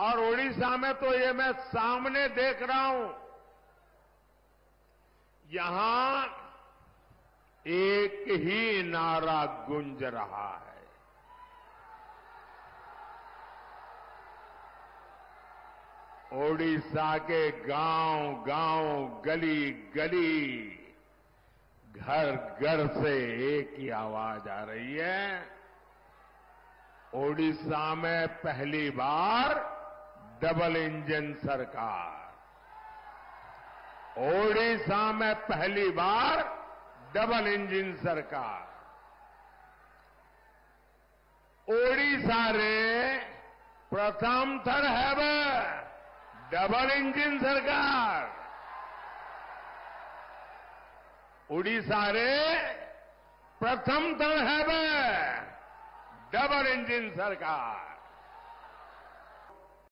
और ओडिशा में तो ये मैं सामने देख रहा हूँ। यहाँ एक ही नारा गूंज रहा है। ओडिशा के गाँव गाँव गली गली घर घर से एक ही आवाज़ आ रही है। ओडिशा में पहली बार डबल इंजन सरकार। ओडिशा में पहली बार डबल इंजन सरकार। ओडिशा रे प्रथम थर है डबल इंजन सरकार। ओडिशा रे प्रथम थर है डबल इंजन सरकार।